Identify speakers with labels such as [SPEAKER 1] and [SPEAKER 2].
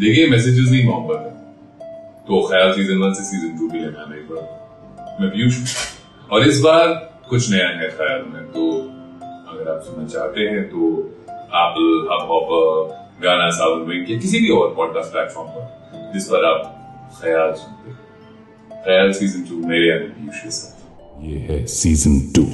[SPEAKER 1] देखिए मैसेजेस नहीं मोहब्बत है तो ख्याल सीज़न वन से सीज़न टू भी लगाना एक बार। मैं पीयूष और इस बार कुछ नया है ख्याल में तो अगर आप सुनना चाहते हैं तो एप्पल हब हॉपर गाना साउंड विंग या किसी भी और पॉडकास्ट प्लेटफॉर्म पर, जिस पर आप ख्याल सुनते हैं। ख्याल सीज़न टू मेरे यानी पीयूष के साथ।
[SPEAKER 2] ये है सीज़न टू